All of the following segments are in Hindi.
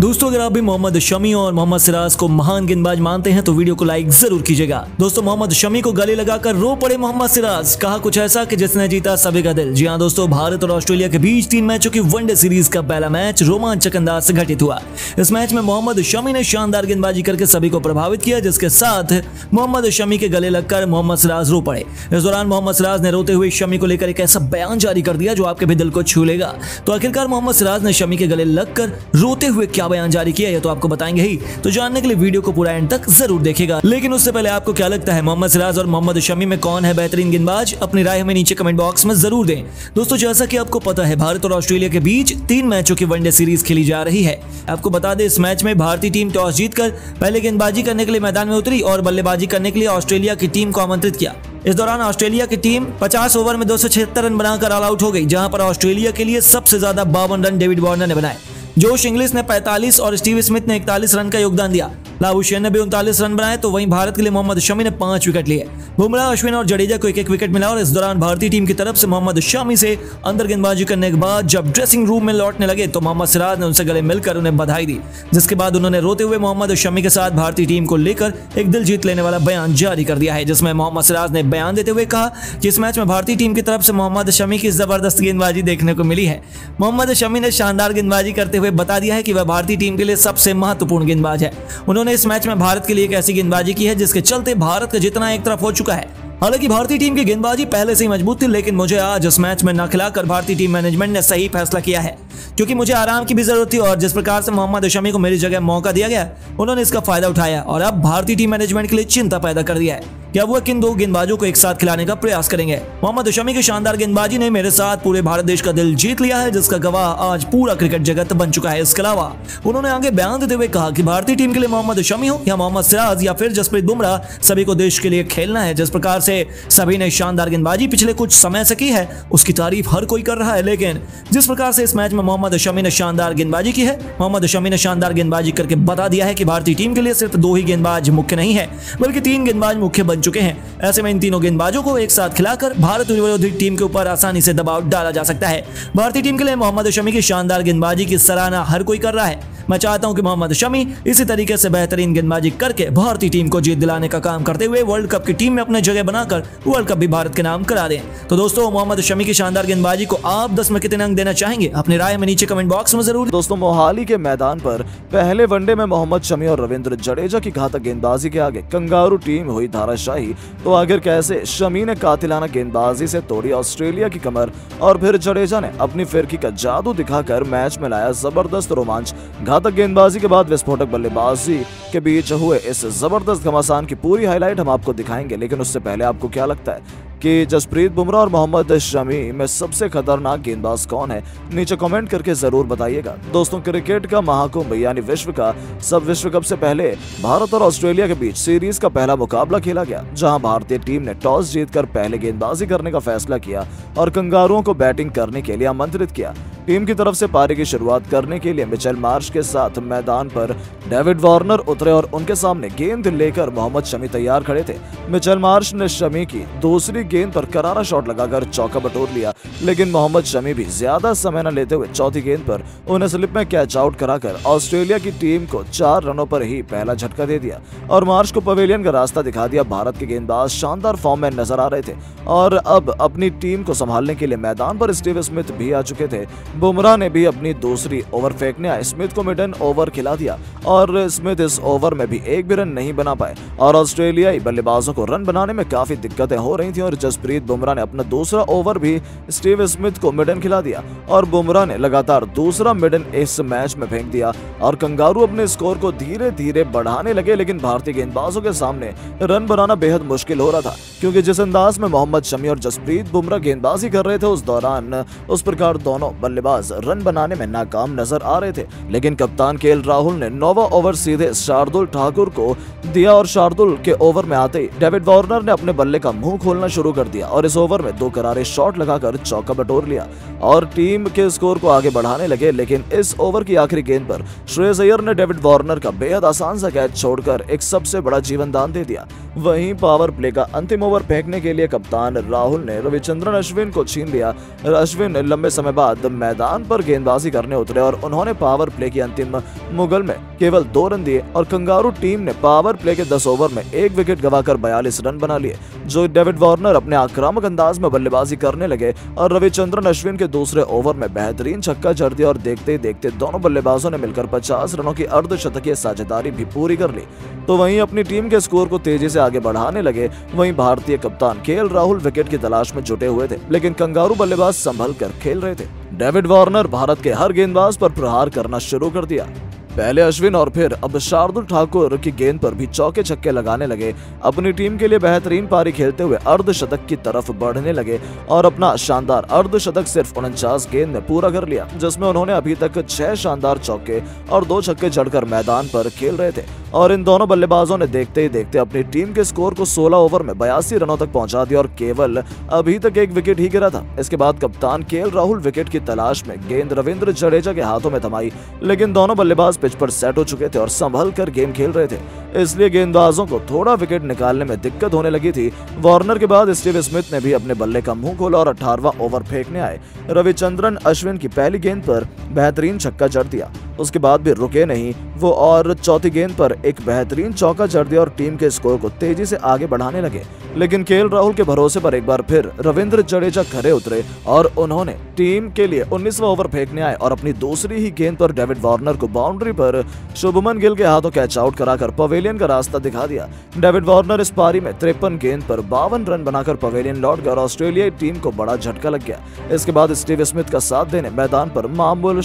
दोस्तों, अगर आप भी मोहम्मद शमी और मोहम्मद सिराज को महान गेंदबाज मानते हैं तो वीडियो को लाइक ज़रूर कीजिएगा। दोस्तों, मोहम्मद शमी को गले लगाकर रो पड़े मोहम्मद सिराज। कहा कुछ ऐसा कि जिसने जीता सभी का दिल। जी हाँ दोस्तों, भारत और ऑस्ट्रेलिया के बीच तीन मैचों की वनडे सीरीज़ का पहला मैच रोमांचक अंदाज से घटित हुआ। इस मैच में मोहम्मद शमी ने शानदार गेंदबाजी करके सभी को प्रभावित किया, जिसके साथ मोहम्मद शमी के गले लगकर मोहम्मद सिराज रो पड़े। इस दौरान मोहम्मद सिराज ने रोते हुए शमी को लेकर एक ऐसा बयान जारी कर दिया, जो आपके भी दिल को छू लेगा। तो आखिरकार मोहम्मद सिराज ने शमी के गले लगकर रोते हुए क्या बयान जारी किया यह तो आपको बताएँगे ही। तो जानने के लिए वीडियो को पूरा एंड तक ज़रूर देखेगा। लेकिन उससे पहले आपको क्या लगता है, मोहम्मद सिराज और मोहम्मद शमी में कौन है बेहतरीन गेंदबाज? अपनी राय हमें नीचे कमेंट बॉक्स में ज़रूर दें। दोस्तों, जैसा कि आपको पता है, भारत और ऑस्ट्रेलिया के बीच तीन मैचों की वनडे सीरीज़ खेली जा रही है। आपको बता दें, इस मैच में भारतीय टीम टॉस जीतकर पहले गेंदबाजी करने के लिए मैदान में उतरी और बल्लेबाजी करने के लिए ऑस्ट्रेलिया की टीम को आमंत्रित किया। इस दौरान ऑस्ट्रेलिया की टीम 50 ओवर में दो सौ छिहत्तर रन बनाकर ऑल आउट हो गई, जहाँ पर ऑस्ट्रेलिया के लिए सबसे ज़्यादा बावन रन डेविड वार्नर ने बनाए। जोश इंग्लिश ने 45 और स्टीव स्मिथ ने 41 रन का योगदान दिया। लाबुशेन ने भी उनतालीस रन बनाए तो वहीं भारत के लिए मोहम्मद शमी ने पाँच विकेट लिए। बुमराह, अश्विन और जडेजा को एक एक विकेट मिला और इस दौरान भारतीय टीम की तरफ़ से मोहम्मद शमी से अंदर गेंदबाजी करने के बाद जब ड्रेसिंग रूम में लौटने लगे तो मोहम्मद सिराज ने उनसे गले मिलकर उन्हें बधाई दी, जिसके बाद उन्होंने रोते हुए मोहम्मद शमी के साथ भारतीय टीम को लेकर एक दिल जीत लेने वाला बयान जारी कर दिया है, जिसमें मोहम्मद सिराज ने बयान देते हुए कहा कि इस मैच में भारतीय टीम की तरफ़ से मोहम्मद शमी की ज़बरदस्त गेंदबाजी देखने को मिली है। मोहम्मद शमी ने शानदार गेंदबाजी करते हुए बता दिया है कि वह भारतीय टीम के लिए सबसे महत्वपूर्ण गेंदबाज है। उन्होंने इस मैच में भारत के लिए एक ऐसी गेंदबाजी की है जिसके चलते भारत का जितना एक तरफ़ हो चुका है। हालाँकि भारतीय टीम की गेंदबाजी पहले से ही मज़बूत थी, लेकिन मुझे आज इस मैच में न खिलाकर भारतीय टीम मैनेजमेंट ने सही फैसला किया है। क्योंकि मुझे आराम की भी ज़रूरत थी और जिस प्रकार से मोहम्मद शमी को मेरी जगह मौका दिया गया, उन्होंने इसका फ़ायदा उठाया और अब भारतीय टीम मैनेजमेंट के लिए चिंता पैदा कर दिया है क्या वो किन दो गेंदबाजों को एक साथ खिलाने का प्रयास करेंगे। मोहम्मद शमी की शानदार गेंदबाजी ने मेरे साथ पूरे भारत देश का दिल जीत लिया है, जिसका गवाह आज पूरा क्रिकेट जगत बन चुका है। इसके अलावा, उन्होंने आगे बयान देते हुए कहा कि भारतीय टीम के लिए मोहम्मद शमी हो या मोहम्मद सिराज या फिर जसप्रीत बुमराह, सभी को देश के लिए खेलना है। जिस प्रकार से सभी ने शानदार गेंदबाजी पिछले कुछ समय से की है, उसकी तारीफ़ हर कोई कर रहा है, लेकिन जिस प्रकार से इस मैच में मोहम्मद शमी ने शानदार गेंदबाजी की है। मोहम्मद शमी ने शानदार गेंदबाजी करके बता दिया है कि भारतीय टीम के लिए सिर्फ़ दो ही गेंदबाज मुख्य नहीं है, बल्कि तीन गेंदबाज मुख्य बन चुके हैं। ऐसे में इन तीनों गेंदबाजों को एक साथ खिलाकर भारत विरोधी टीम के ऊपर आसानी से दबाव डाला जा सकता है। भारतीय टीम के लिए मोहम्मद शमी की शानदार गेंदबाजी की सराहना हर कोई कर रहा है। मैं चाहता हूँ कि मोहम्मद शमी इसी तरीके से बेहतरीन गेंदबाजी करके भारतीय टीम को जीत दिलाने का काम करते हुए वर्ल्ड कप की टीम में अपने जगह बनाकर वर्ल्ड कप भी भारत के नाम करा दें। तो दोस्तों, मोहम्मद शमी की शानदार गेंदबाजी को आप दस में कितने अंक देना चाहेंगे? अपनी राय में नीचे कमेंट बॉक्स में ज़रूर। दोस्तों, मोहाली के मैदान पर पहले वनडे में मोहम्मद शमी और रविंद्र जडेजा की घातक गेंदबाजी के आगे कंगारू टीम हुई धाराशाही। तो आखिर कैसे शमी ने कातिलाना गेंदबाजी से तोड़ी ऑस्ट्रेलिया की कमर और फिर जडेजा ने अपनी फिरकी का जादू दिखाकर मैच में लाया ज़बरदस्त रोमांच? घातक गेंदबाजी के बाद विस्फोटक बल्लेबाजी के बीच हुए इस ज़बरदस्त घमासान की पूरी हाईलाइट हम आपको दिखाएँगे, लेकिन उससे पहले आपको क्या लगता है? कि जसप्रीत बुमराह और मोहम्मद शमी में सबसे खतरनाक गेंदबाज कौन है? नीचे कमेंट करके ज़रूर बताइएगा। दोस्तों, क्रिकेट का महाकुंभ, यानी विश्व का, सब विश्व कप से पहले भारत और ऑस्ट्रेलिया के बीच सीरीज़ का पहला मुकाबला खेला गया, जहाँ भारतीय टीम ने टॉस जीतकर पहले गेंदबाजी करने का फैसला किया और कंगारुओं को बैटिंग करने के लिए आमंत्रित किया। टीम की तरफ़ से पारी की शुरुआत करने के लिए मिचेल मार्श के साथ मैदान पर डेविड वार्नर उतरे और उनके सामने गेंद लेकर मोहम्मद शमी तैयार खड़े थे। मिचेल मार्श ने शमी की दूसरी गेंद पर करारा शॉट लगाकर चौका बटोर लिया, लेकिन मोहम्मद शमी भी ज़्यादा समय न लेते हुए चौथी गेंद पर उन्हें स्लिप में कैच आउट कराकर ऑस्ट्रेलिया की टीम को चार रनों पर ही पहला झटका दे दिया और मार्श को पवेलियन का रास्ता दिखा दिया। भारत के गेंदबाज शानदार फॉर्म में नज़र आ रहे थे और अब अपनी टीम को संभालने के लिए मैदान पर स्टीव स्मिथ भी आ चुके थे। बुमराह ने भी अपनी दूसरी ओवर फेंकने स्मिथ को मिडन ओवर खिला दिया और स्मिथ इस ओवर में भी एक भी रन नहीं बना पाए। और ऑस्ट्रेलियाई बल्लेबाजों को रन बनाने में काफ़ी दिक्कतें हो रही थी और जसप्रीत बुमराह ने अपना दूसरा ओवर भी स्टीव स्मिथ को मिडन खिला दिया और बुमराह ने लगातार दूसरा मिडन इस मैच में फेंक दिया। और कंगारू अपने स्कोर को धीरे धीरे बढ़ाने लगे, लेकिन भारतीय गेंदबाजों के सामने रन बनाना बेहद मुश्किल हो रहा था, क्योंकि जिस अंदाज में मोहम्मद शमी और जसप्रीत बुमराह गेंदबाजी कर रहे थे, उस दौरान उस प्रकार दोनों बल्लेबाज रन बनाने में नाकाम नज़र आ रहे थे, लेकिन कप्तान के राहुल ने नौवा ओवर सीधे शार्दुल ठाकुर को दिया और शार्दुल के ओवर में आते ही डेविड वार्नर ने अपने बल्ले का मुँह खोलना शुरू कर दिया और इस ओवर में दो करारे शॉट लगाकर चौका बटोर लिया और टीम के स्कोर को आगे बढ़ाने लगे, लेकिन इस ओवर की आखिरी गेंद पर श्रेयस अय्यर ने डेविड वार्नर का बेहद आसान सा कैच छोड़कर एक सबसे बड़ा जीवन दान दे दिया। वहीं पावर प्ले का अंतिम ओवर फेंकने के लिए कप्तान राहुल ने रविचंद्रन अश्विन को छीन लिया। अश्विन लंबे समय बाद मैदान पर गेंदबाजी करने उतरे और उन्होंने पावर प्ले की अंतिम मुगल में केवल दो रन दिए और कंगारू टीम ने पावर प्ले के 10 ओवर में एक विकेट गवाकर बयालीस रन बना लिए, जो डेविड वार्नर अपने आक्रामक अंदाज में बल्लेबाजी करने लगे और रविचंद्रन अश्विन के दूसरे ओवर में बेहतरीन छक्का जड़ दिया और देखते ही देखते दोनों बल्लेबाजों ने मिलकर 50 रनों की अर्धशतकीय साझेदारी भी पूरी कर ली। तो वहीं अपनी टीम के स्कोर को तेज़ी से आगे बढ़ाने लगे, वहीं भारतीय कप्तान के राहुल विकेट की तलाश में जुटे हुए थे, लेकिन कंगारू बल्लेबाज संभल कर खेल रहे थे। डेविड वार्नर भारत के हर गेंदबाज पर प्रहार करना शुरू कर दिया। पहले अश्विन और फिर अब शार्दुल ठाकुर की गेंद पर भी चौके छक्के लगाने लगे। अपनी टीम के लिए बेहतरीन पारी खेलते हुए अर्धशतक की तरफ़ बढ़ने लगे और अपना शानदार अर्धशतक सिर्फ़ उनचास गेंद में पूरा कर लिया, जिसमें उन्होंने अभी तक छह शानदार चौके और दो छक्के चढ़कर मैदान पर खेल रहे थे। और इन दोनों बल्लेबाजों ने देखते ही देखते अपनी टीम के स्कोर को 16 ओवर में बयासी रनों तक पहुँचा दिया और केवल अभी तक एक विकेट ही गिरा था। इसके बाद कप्तान के राहुल विकेट की तलाश में गेंद रविंद्र जडेजा के हाथों में थमाई, लेकिन दोनों बल्लेबाज पिच पर सेट हो चुके थे और संभल कर गेम खेल रहे थे। इसलिए गेंदबाजों को थोड़ा विकेट निकालने में दिक्कत होने लगी थी। वार्नर के बाद स्टीव स्मिथ ने भी अपने बल्ले का मुँह खोला और अठारवा ओवर फेंकने आए। रविचंद्रन अश्विन की पहली गेंद पर बेहतरीन छक्का जड़ दिया। उसके बाद भी रुके नहीं। वो और चौथी गेंद पर एक बेहतरीन चौका जड़ दिया और टीम के स्कोर को तेज़ी से आगे बढ़ाने लगे। लेकिन के राहुल के भरोसे पर एक बार फिर रविंद्र जडेजा खड़े उतरे और उन्होंने टीम के लिए उन्नीसवा ओवर फेंकने आए और अपनी दूसरी ही गेंद पर डेविड वार्नर को बाउंड्री पर शुभमन गिल के हाथों कैच आउट कराकर पवेलियन का रास्ता दिखा दिया। डेविड वार्नर इस पारी में तिरपन गेंद पर बावन रन बनाकर पवेलियन लौट गया और ऑस्ट्रेलियाई टीम को बड़ा झटका लग गया। इसके बाद स्टीव स्मिथ का साथ देने मैदान पर मामूल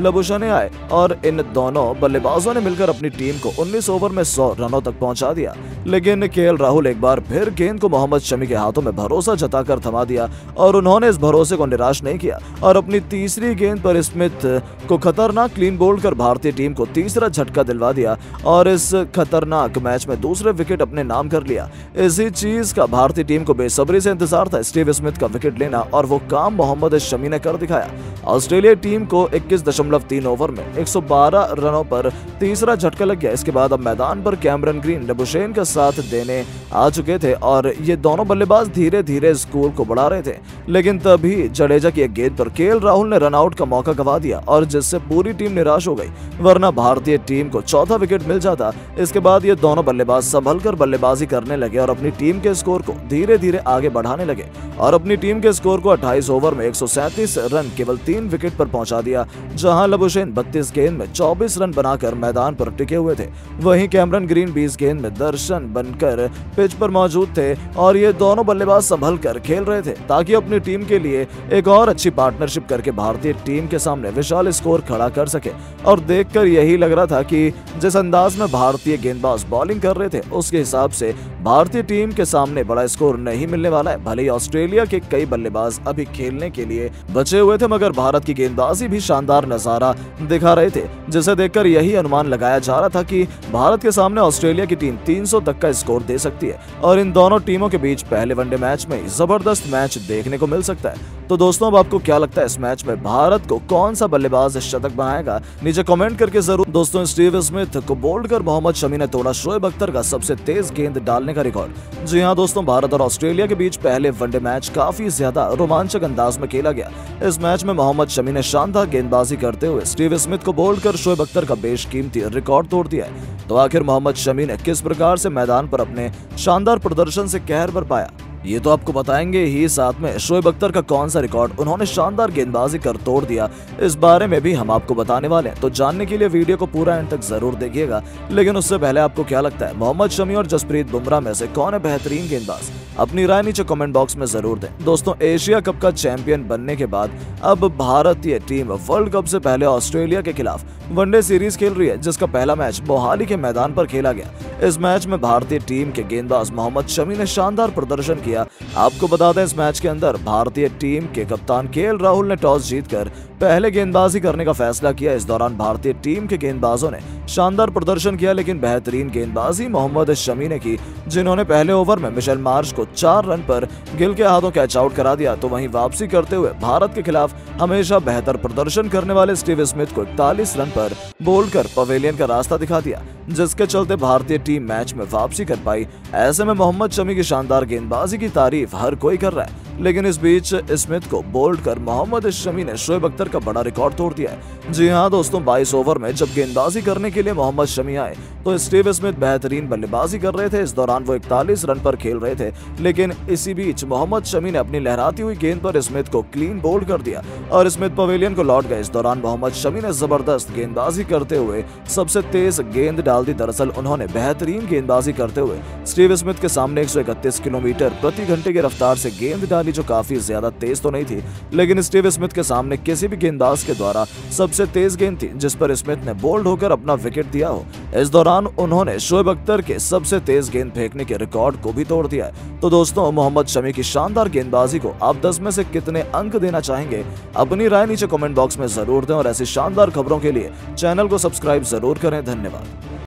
लबुशने आए और इन दोनों बल्लेबाजों ने मिलकर अपनी टीम को 19 ओवर में 100 रनों तक पहुँचा दिया। लेकिन के राहुल एक बार फिर गेंद को मोहम्मद शमी के हाथों में भरोसा जताकर थमा दिया और उन्होंने इस भरोसे को निराश नहीं किया और अपनी तीसरी गेंद पर स्मिथ को खतरनाक क्लीन बोल्ड कर भारतीय टीम को तीसरा झटका दिलवा दिया और इस खतरनाक मैच में दूसरे विकेट अपने नाम कर लिया। इसी चीज़ का भारतीय टीम को बेसब्री से इंतज़ार था। स्टीव स्मिथ का विकेट लेना और वो काम मोहम्मद शमी ने कर दिखाया। ऑस्ट्रेलिया टीम को इक्कीस ओवर में 112 रनों पर तीसरा झटका लग गया। इसके बाद अब मैदान पर कैमरन ग्रीन डबुशेन का साथ देने आ चुके थे और ये दोनों बल्लेबाज धीरे धीरे स्कोर को बढ़ा रहे थे। लेकिन तभी जडेजा की एक गेंद पर के राहुल ने रनआउट का मौका गवा दिया और जिससे पूरी टीम निराश हो गई, वरना भारतीय टीम को चौथा विकेट मिल जाता। इसके बाद ये दोनों बल्लेबाज संभल कर बल्लेबाजी करने लगे और अपनी टीम के स्कोर को धीरे धीरे आगे बढ़ाने लगे और अपनी टीम के स्कोर को 28 ओवर में एक सौ सैंतीस रन केवल तीन विकेट पर पहुँचा दिया, जहाँ लबुशेन बत्तीस गेंद में 24 रन बनाकर मैदान पर टिके हुए थे। वहीं कैमरन ग्रीन 20 गेंद में दर्शन बनकर पिच पर मौजूद थे और ये दोनों बल्लेबाज संभल कर खेल रहे थे, ताकि अपनी टीम के लिए एक और अच्छी पार्टनरशिप करके भारतीय टीम के सामने विशाल स्कोर खड़ा कर सके। और देखकर यही लग रहा था कि जिस अंदाज में भारतीय गेंदबाज बॉलिंग कर रहे थे, उसके हिसाब से भारतीय टीम के सामने बड़ा स्कोर नहीं मिलने वाला है। भले ही ऑस्ट्रेलिया के कई बल्लेबाज अभी खेलने के लिए बचे हुए थे, मगर भारत की गेंदबाजी भी शानदार नज़ारा दिखा रहे थे, जिसे देखकर यही अनुमान लगाया जा रहा था कि भारत के सामने ऑस्ट्रेलिया की टीम 300 तक का स्कोर दे सकती है, और इन दोनों टीमों के बीच पहले वनडे मैच में ज़बरदस्त मैच देखने को मिल सकता है। तो दोस्तों, अब आपको क्या लगता है इस मैच में भारत को कौन सा बल्लेबाज शतक बनाएगा? नीचे कमेंट करके ज़रूर। दोस्तों, स्टीव स्मिथ को बोल्ड कर मोहम्मद शमी ने तोड़ा शोएब अख्तर का सबसे तेज गेंद डालने का रिकॉर्ड। जी हाँ दोस्तों, भारत और ऑस्ट्रेलिया के बीच पहले वनडे मैच काफ़ी ज़्यादा रोमांचक अंदाज में खेला गया। इस मैच में मोहम्मद शमी ने शानदार गेंदबाजी करते हुए स्टीव स्मिथ को बोल्ड कर शोएब अख्तर का बेशकीमती रिकॉर्ड तोड़ दिया तो आखिर मोहम्मद शमी ने किस प्रकार से मैदान पर अपने शानदार प्रदर्शन से कहर भर पाया ये तो आपको बताएँगे ही साथ में शोएब अख्तर का कौन सा रिकॉर्ड उन्होंने शानदार गेंदबाजी कर तोड़ दिया। इस बारे में भी हम आपको बताने वाले हैं तो जानने के लिए वीडियो को पूरा एंड तक ज़रूर देखिएगा। लेकिन उससे पहले आपको क्या लगता है, मोहम्मद शमी और जसप्रीत बुमराह में से कौन है बेहतरीन गेंदबाज? अपनी राय नीचे कमेंट बॉक्स में ज़रूर दें। दोस्तों, एशिया कप का चैंपियन बनने के बाद अब भारतीय टीम वर्ल्ड कप से पहले ऑस्ट्रेलिया के खिलाफ वनडे सीरीज़ खेल रही है, जिसका पहला मैच मोहाली के मैदान पर खेला गया। इस मैच में भारतीय टीम के गेंदबाज मोहम्मद शमी ने शानदार प्रदर्शन किया। किया आपको बता दें, इस मैच के अंदर भारतीय टीम के कप्तान केएल राहुल ने टॉस जीतकर पहले गेंदबाजी करने का फैसला किया। इस दौरान भारतीय टीम के गेंदबाजों ने शानदार प्रदर्शन किया, लेकिन बेहतरीन गेंदबाजी मोहम्मद शमी ने की, जिन्होंने पहले ओवर में मिशेल मार्च को चार रन पर गिल के हाथों कैच आउट करा दिया। तो वहीं वापसी करते हुए भारत के खिलाफ हमेशा बेहतर प्रदर्शन करने वाले स्टीव स्मिथ को इकतालीस रन पर बोल्ड कर पवेलियन का रास्ता दिखा दिया। जिसके चलते भारतीय टीम मैच में वापसी कर पाई। ऐसे में मोहम्मद शमी की शानदार गेंदबाजी की तारीफ़ हर कोई कर रहा है। लेकिन इस बीच स्मिथ को बोल्ड कर मोहम्मद शमी ने शोएब अख्तर का बड़ा रिकॉर्ड तोड़ दिया है। जी हाँ दोस्तों 22 ओवर में जब गेंदबाजी करने के लिए मोहम्मद शमी आए तो स्टीव स्मिथ बेहतरीन बल्लेबाजी कर रहे थे। इस दौरान वो इकतालीस रन पर खेल रहे थे, लेकिन इसी बीच मोहम्मद शमी ने अपनी लहराती हुई गेंद पर स्मिथ को क्लीन बोल्ड कर दिया और स्मिथ पवेलियन को लौट गए। इस दौरान मोहम्मद शमी ने ज़बरदस्त गेंदबाजी करते हुए सबसे तेज गेंद डाल दी। दरअसल उन्होंने बेहतरीन गेंदबाजी करते हुए स्टीव स्मिथ के सामने एक सौ इकतीस किलोमीटर प्रति घंटे की रफ्तार से गेंद डाली। जो काफ़ी ज़्यादा तेज तो नहीं थी, लेकिन स्टीव स्मिथ के सामने किसी भी गेंदबाज के द्वारा सबसे तेज गेंद थी, जिस पर स्मिथ ने बोल्ड होकर अपना विकेट दिया हो। इस दौरान उन्होंने शोएब अख्तर के सबसे तेज गेंद फेंकने के रिकॉर्ड को भी तोड़ दिया तो दोस्तों, मोहम्मद शमी की शानदार गेंदबाजी को आप दस में से कितने अंक देना चाहेंगे, अपनी राय नीचे कमेंट बॉक्स में ज़रूर दें और ऐसी शानदार खबरों के लिए चैनल को सब्सक्राइब ज़रूर करें। धन्यवाद।